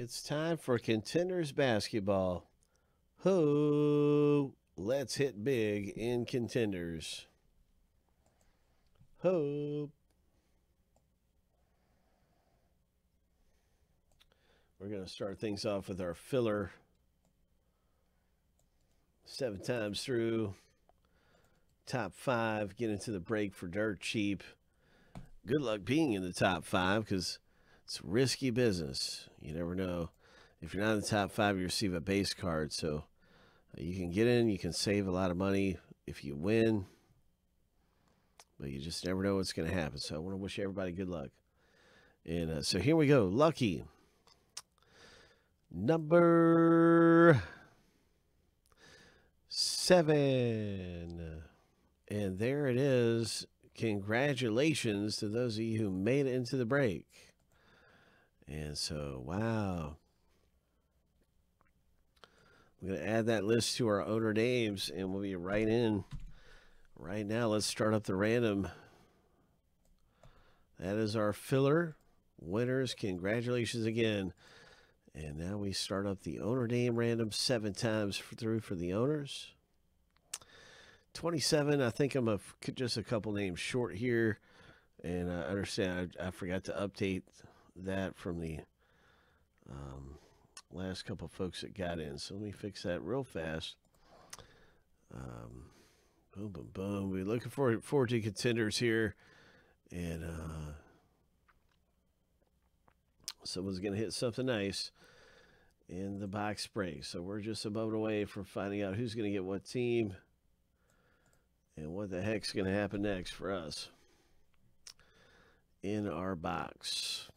It's time for contenders basketball. Ho! Let's hit big in contenders. Ho! We're going to start things off with our filler. Seven times through. Top five. Get into the break for dirt cheap. Good luck being in the top five because it's risky business. You never know. If you're not in the top five, you receive a base card. So uh, you can get in, you can save a lot of money if you win, but you just never know what's going to happen. So I want to wish everybody good luck. And uh, so here we go. Lucky number seven. And there it is. Congratulations to those of you who made it into the break. And so, wow. We're going to add that list to our owner names and we'll be right in. Right now, let's start up the random. That is our filler. Winners, congratulations again. And now we start up the owner name random seven times through for the owners. 27, I think I'm a, just a couple names short here. And I understand I, I forgot to update that from the um, last couple folks that got in. So let me fix that real fast. Um, boom, boom, boom. We're looking for forward to contenders here, and uh, someone's going to hit something nice in the box spray. So we're just a moment away from finding out who's going to get what team and what the heck's going to happen next for us in our box.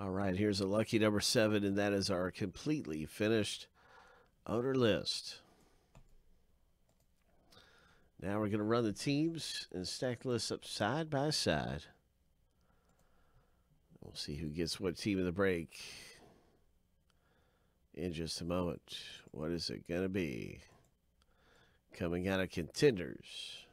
All right, here's a lucky number seven, and that is our completely finished owner list. Now we're going to run the teams and stack lists up side by side. We'll see who gets what team in the break in just a moment. What is it going to be? Coming out of contenders.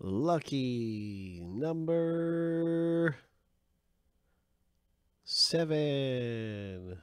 Lucky number seven.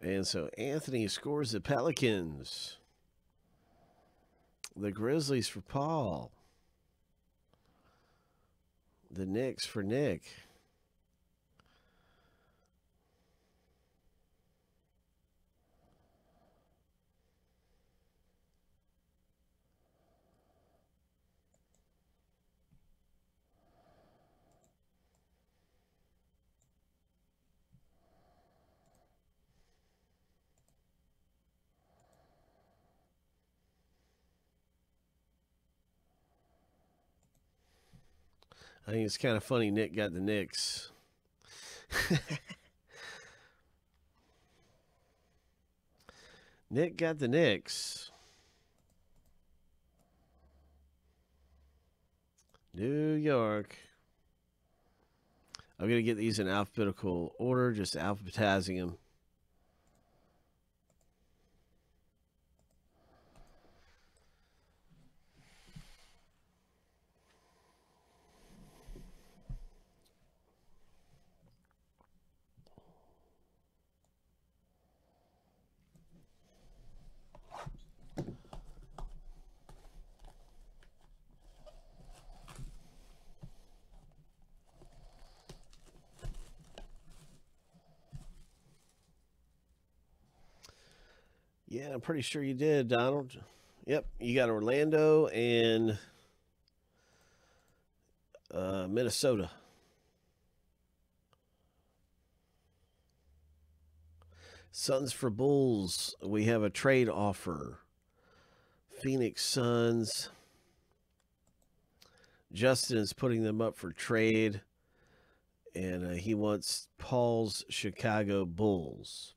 And so Anthony scores the Pelicans. The Grizzlies for Paul. The Knicks for Nick. I think it's kind of funny Nick got the Knicks. Nick got the Knicks. New York. I'm going to get these in alphabetical order, just alphabetizing them. Yeah, I'm pretty sure you did, Donald. Yep, you got Orlando and uh, Minnesota. Suns for Bulls. We have a trade offer. Phoenix Suns. Justin is putting them up for trade, and uh, he wants Paul's Chicago Bulls.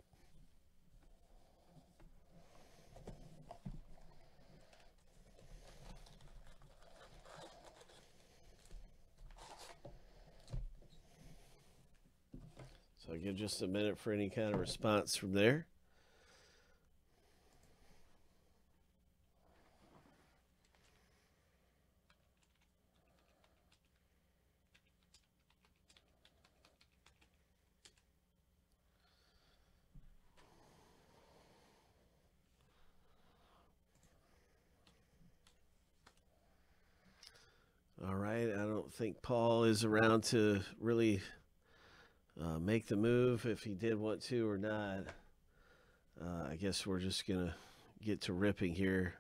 I'll give just a minute for any kind of response from there. All right, I don't think Paul is around to really uh, make the move if he did want to or not. Uh, I guess we're just going to get to ripping here.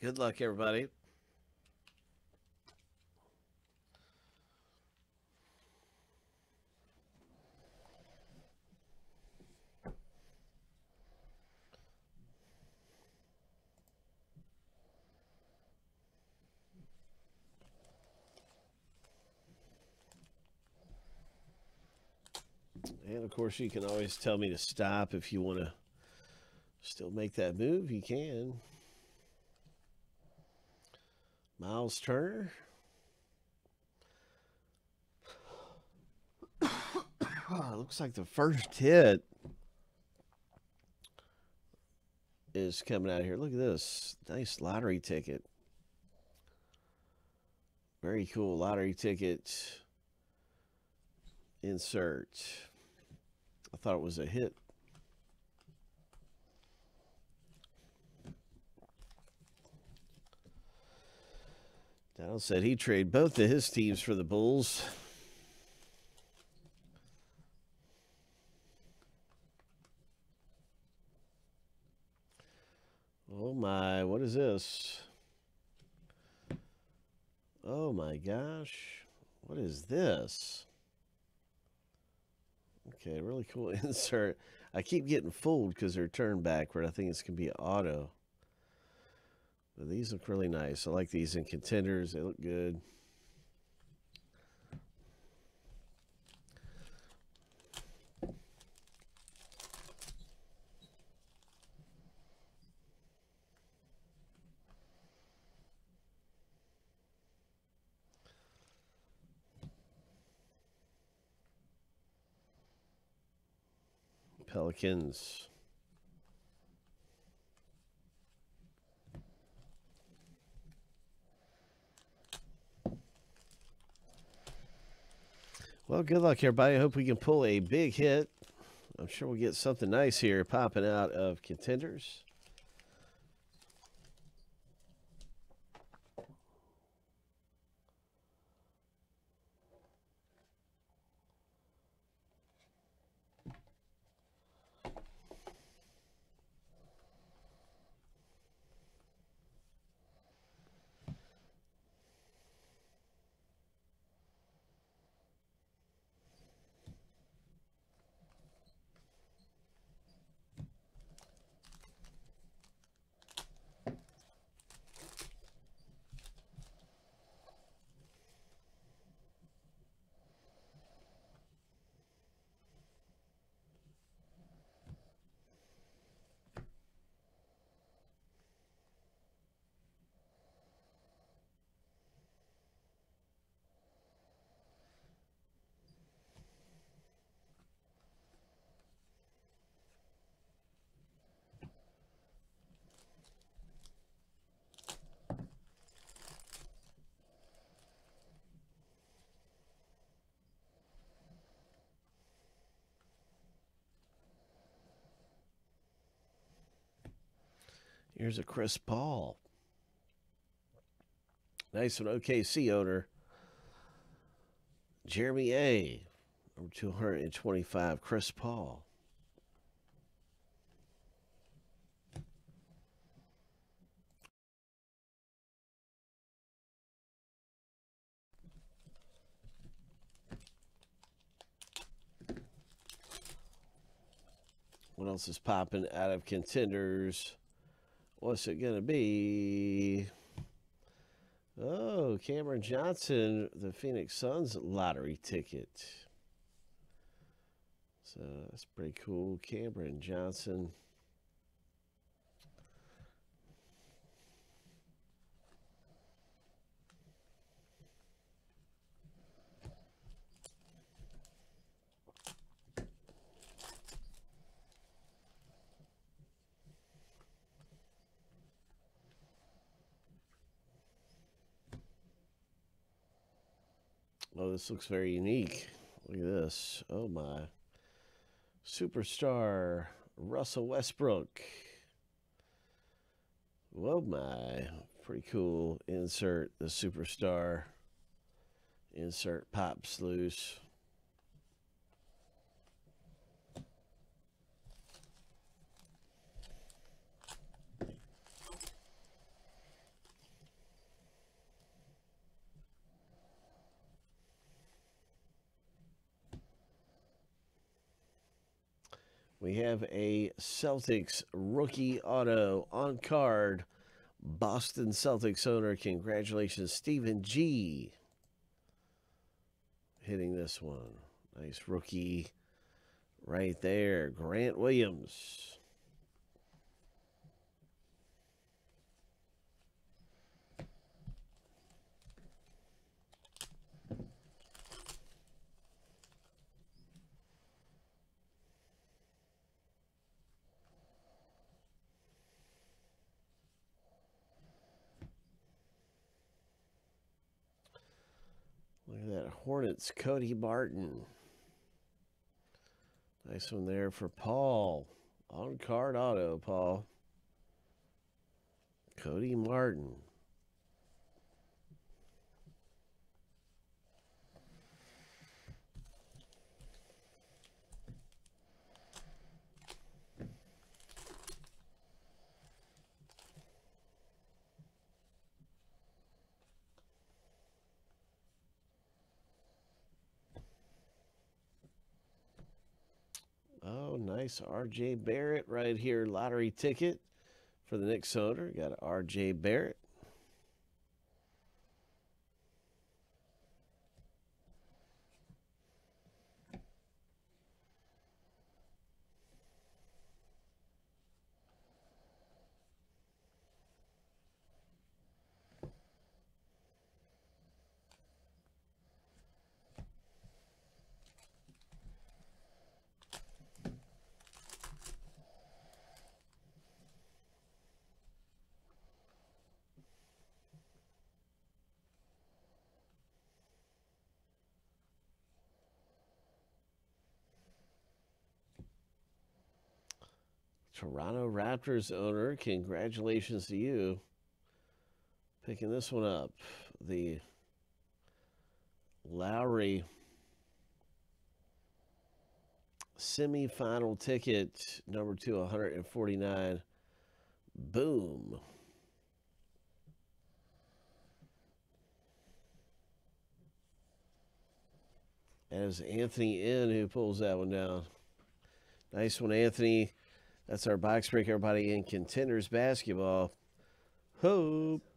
Good luck, everybody. And of course, you can always tell me to stop if you want to still make that move. You can. Miles Turner. looks like the first hit is coming out of here. Look at this. Nice lottery ticket. Very cool lottery ticket insert. I thought it was a hit. Donald said he'd trade both of his teams for the Bulls. Oh my, what is this? Oh my gosh. What is this? Okay, really cool insert. I keep getting fooled because they're turned backward. I think it's going to be auto. But these look really nice. I like these in contenders. They look good. Pelicans. Well, good luck, everybody. I hope we can pull a big hit. I'm sure we'll get something nice here popping out of contenders. Here's a Chris Paul. Nice one, OKC owner. Jeremy A. Number 225, Chris Paul. What else is popping out of contenders? What's it going to be? Oh, Cameron Johnson, the Phoenix Suns lottery ticket. So that's pretty cool. Cameron Johnson. Oh, this looks very unique. Look at this. Oh my. Superstar Russell Westbrook. Whoa my. Pretty cool. Insert the superstar. Insert pops loose. We have a Celtics rookie auto on card. Boston Celtics owner. Congratulations, Stephen G. Hitting this one. Nice rookie right there. Grant Williams. Look at that Hornets, Cody Martin. Nice one there for Paul. On card auto, Paul. Cody Martin. Oh, nice RJ Barrett right here. Lottery ticket for the Knicks owner. Got RJ Barrett. Toronto Raptors owner, congratulations to you. Picking this one up. The Lowry semifinal ticket, number two, 149. Boom. As Anthony N who pulls that one down. Nice one, Anthony. That's our box break, everybody, in contenders basketball. Hope.